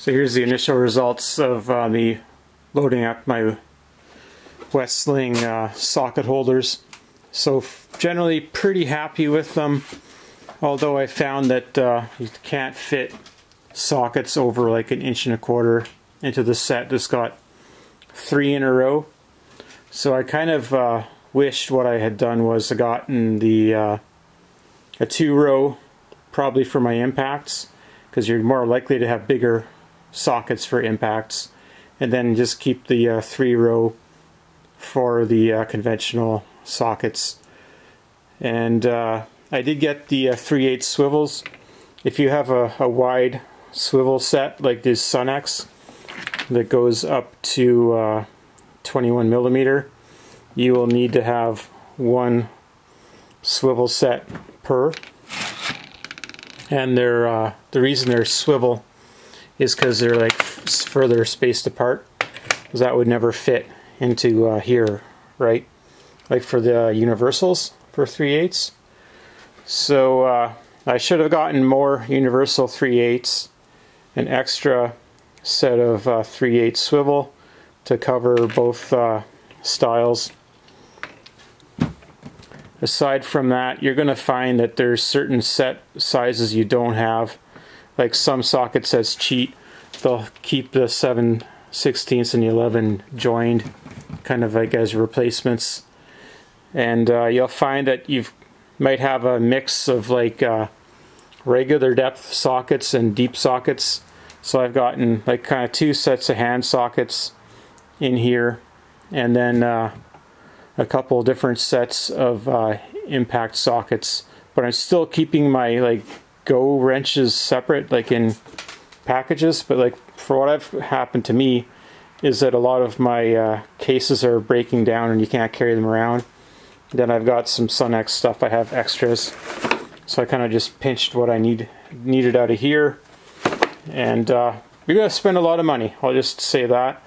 So here's the initial results of uh, me loading up my Westling uh, socket holders. So generally pretty happy with them, although I found that uh, you can't fit sockets over like an inch and a quarter into the set that's got three in a row. So I kind of uh, wished what I had done was gotten the uh, a two row probably for my impacts because you're more likely to have bigger sockets for impacts and then just keep the uh, three row for the uh, conventional sockets. And uh, I did get the uh, 3 8 swivels. If you have a, a, wide swivel set like this Sunex that goes up to uh, 21 millimeter you will need to have one swivel set per. And they're uh, the reason they're swivel is because they're like further spaced apart. Because that would never fit into uh, here right? Like for the universals for 3 8 so uh, I should have gotten more universal 3 8 an extra set of uh, 3 8 swivel to cover both uh, styles. Aside from that you're going to find that there's certain set sizes you don't have like some sockets as cheat, they'll keep the 7 16ths and 11 joined, kind of like as replacements. And uh, you'll find that you might have a mix of like uh, regular depth sockets and deep sockets. So I've gotten like kind of two sets of hand sockets in here, and then uh, a couple different sets of uh, impact sockets. But I'm still keeping my like go wrenches separate, like in packages. But like for what I've happened to me, is that a lot of my uh, cases are breaking down and you can't carry them around. Then I've got some Sunex stuff. I have extras, so I kind of just pinched what I need needed out of here. And uh, you're gonna spend a lot of money. I'll just say that.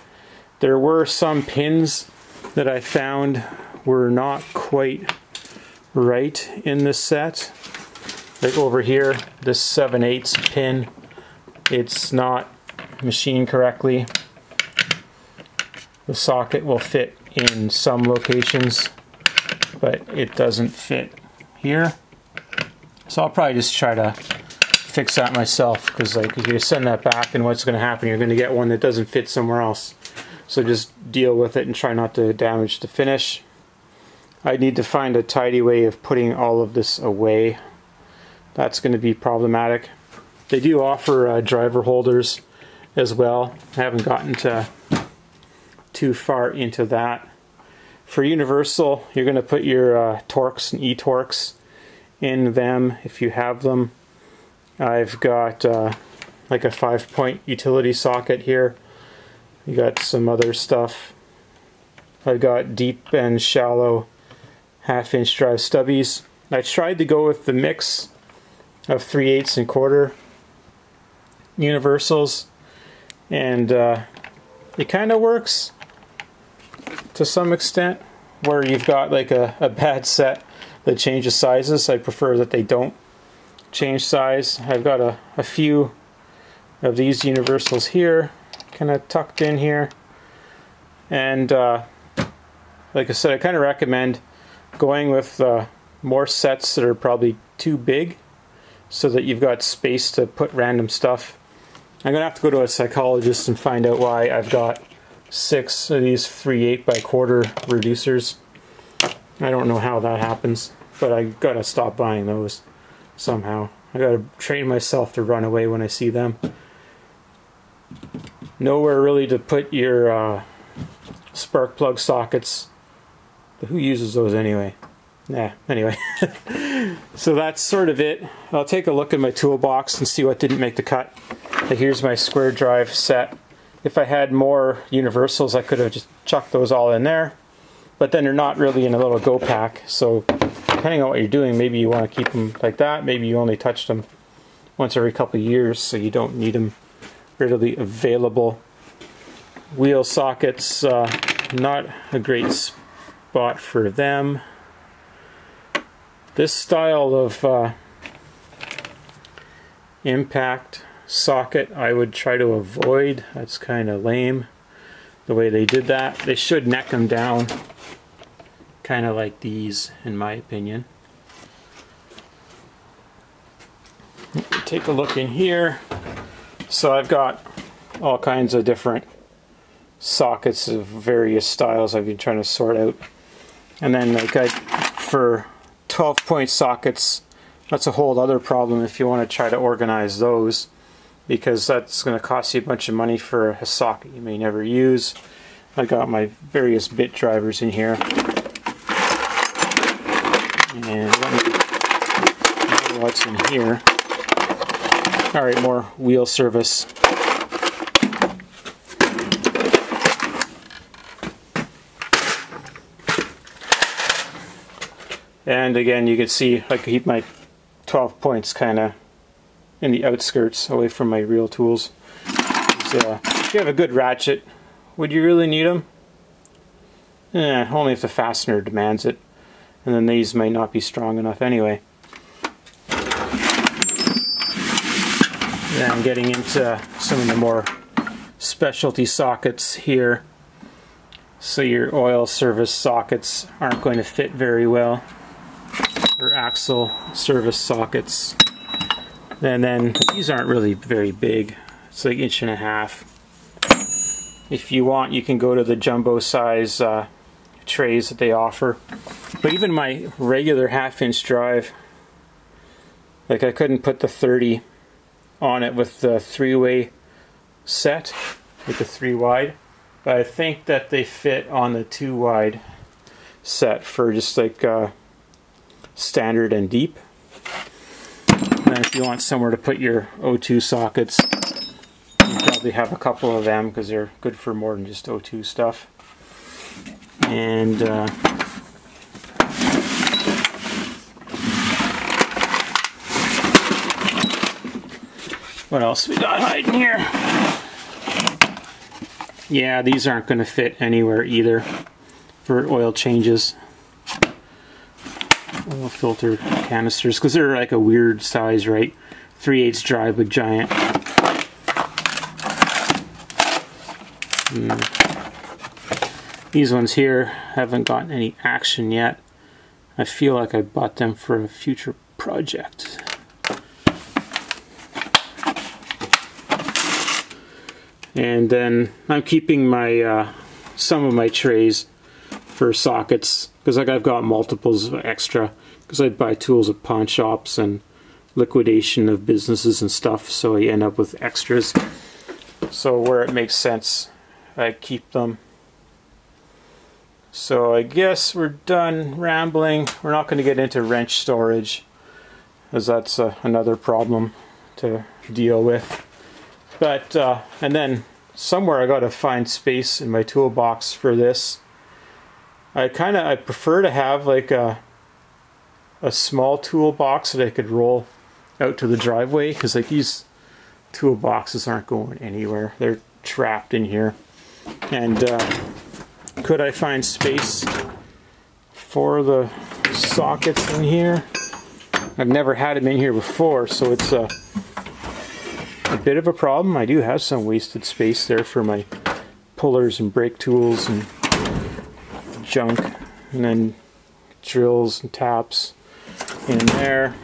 There were some pins that I found were not quite right in this set over here, this 7 8 pin, it's not machined correctly. The socket will fit in some locations, but it doesn't fit here. So I'll probably just try to fix that myself because like if you send that back and what's going to happen, you're going to get one that doesn't fit somewhere else. So just deal with it and try not to damage the finish. I need to find a tidy way of putting all of this away that's going to be problematic. They do offer uh, driver holders as well. I haven't gotten to too far into that. For Universal, you're going to put your uh, Torx and e-Torx in them if you have them. I've got uh, like a five point utility socket here. You got some other stuff. I've got deep and shallow half inch drive stubbies. I tried to go with the mix of 3 eighths and quarter universals. And uh, it kind of works to some extent where you've got like a, a bad set that changes sizes. I prefer that they don't change size. I've got a, a few of these universals here kind of tucked in here. And uh, like I said I kind of recommend going with uh, more sets that are probably too big so that you've got space to put random stuff. I'm gonna have to go to a psychologist and find out why I've got six of these 3 8 by quarter reducers. I don't know how that happens, but I gotta stop buying those somehow. I gotta train myself to run away when I see them. Nowhere really to put your uh, spark plug sockets. Who uses those anyway? Yeah, anyway. so that's sort of it. I'll take a look at my toolbox and see what didn't make the cut. here's my square drive set. If I had more universals, I could have just chucked those all in there. But then they're not really in a little go pack. So depending on what you're doing, maybe you want to keep them like that. Maybe you only touch them once every couple years so you don't need them readily available. Wheel sockets, uh, not a great spot for them. This style of uh, impact socket I would try to avoid. That's kind of lame the way they did that. They should neck them down kind of like these in my opinion. Take a look in here. So I've got all kinds of different sockets of various styles I've been trying to sort out. And then like I, for 12 point sockets, that's a whole other problem if you want to try to organize those because that's going to cost you a bunch of money for a socket you may never use. I got my various bit drivers in here. And what's in here. Alright, more wheel service. And again, you can see I keep my 12 points kind of in the outskirts away from my real tools. Uh, if you have a good ratchet, would you really need them? Eh, only if the fastener demands it. And then these might not be strong enough anyway. Then I'm getting into some of the more specialty sockets here. So your oil service sockets aren't going to fit very well. Or axle service sockets. And then these aren't really very big. It's like inch and a half. If you want, you can go to the jumbo size uh, trays that they offer. But even my regular half inch drive, like I couldn't put the 30 on it with the three-way set, with the three wide. But I think that they fit on the two wide set for just like uh, standard and deep. And if you want somewhere to put your O2 sockets, you probably have a couple of them because they're good for more than just O2 stuff. And uh, what else we got hiding here? Yeah, these aren't going to fit anywhere either for oil changes oil filter canisters because they're like a weird size, right? 3 8 dry, big giant. Mm. These ones here haven't gotten any action yet. I feel like I bought them for a future project. And then I'm keeping my uh, some of my trays for sockets because like I've got multiples of extra because I buy tools at pawn shops and liquidation of businesses and stuff so I end up with extras. So where it makes sense I keep them. So I guess we're done rambling. We're not going to get into wrench storage as that's uh, another problem to deal with. But uh, and then somewhere I got to find space in my toolbox for this I kind of I prefer to have like a a small toolbox that I could roll out to the driveway because like these toolboxes aren't going anywhere. They're trapped in here. And uh, could I find space for the sockets in here? I've never had them in here before, so it's a, a bit of a problem. I do have some wasted space there for my pullers and brake tools and junk and then drills and taps in there.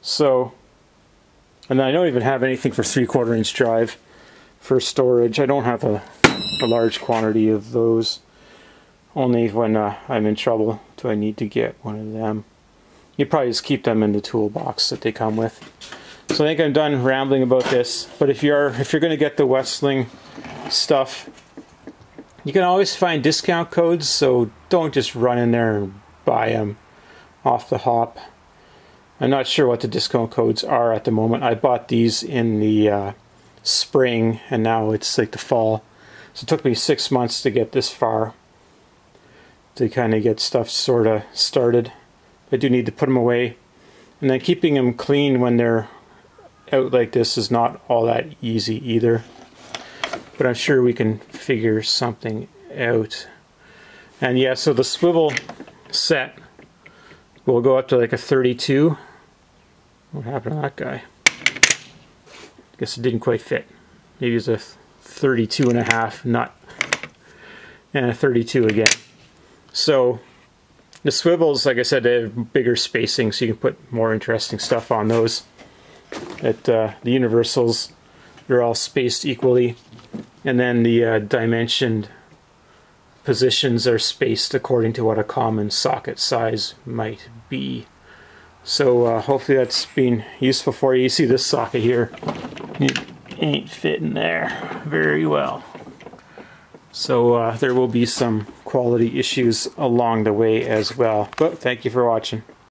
So, and I don't even have anything for three quarter inch drive for storage. I don't have a, a large quantity of those. Only when uh, I'm in trouble do I need to get one of them. You probably just keep them in the toolbox that they come with. So I think I'm done rambling about this. But if you're if you're going to get the Westling stuff, you can always find discount codes, so don't just run in there and buy them off the hop. I'm not sure what the discount codes are at the moment. I bought these in the uh, spring and now it's like the fall. So it took me six months to get this far to kind of get stuff sort of started. I do need to put them away. And then keeping them clean when they're out like this is not all that easy either but I'm sure we can figure something out. And yeah, so the swivel set will go up to like a 32. What happened to that guy? I guess it didn't quite fit. Maybe it's a 32 and a half nut and a 32 again. So the swivels, like I said, they have bigger spacing, so you can put more interesting stuff on those. At uh, the universals, they're all spaced equally, and then the uh, dimensioned positions are spaced according to what a common socket size might be. So uh, hopefully that's been useful for you. You see this socket here, it ain't fitting there very well. So uh, there will be some quality issues along the way as well. But thank you for watching.